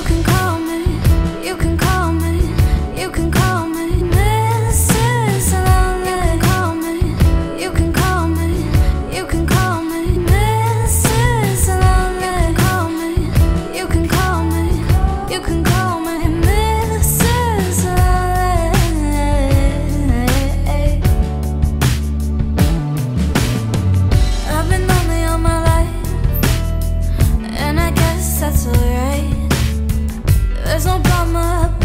you can call raison par ma